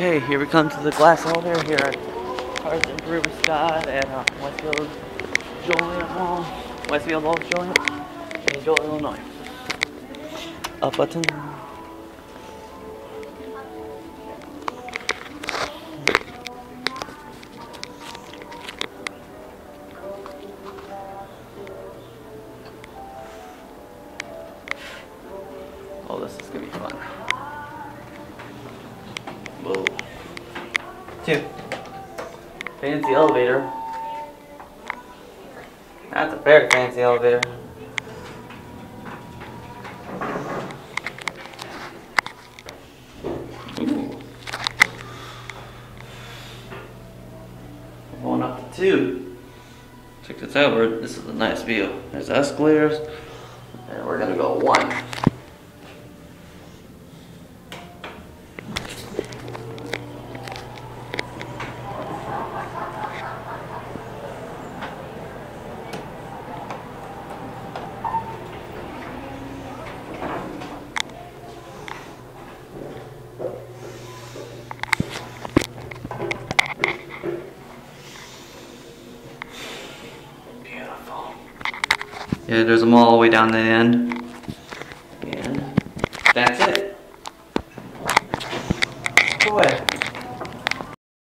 Okay, here we come to the glass elevator here at Carson Pirie Scott at uh, Westfield Joliet Mall, Westfield Mall Joliet, in Joliet, Illinois. Up button. Oh, this is gonna be fun. Whoa. Two. Fancy elevator. That's a very fancy elevator. Ooh. Going up to two. Check this out, this is a nice view. There's escalators, and we're gonna go one. Yeah, there's a mall all the way down the end. And that's it. Go away.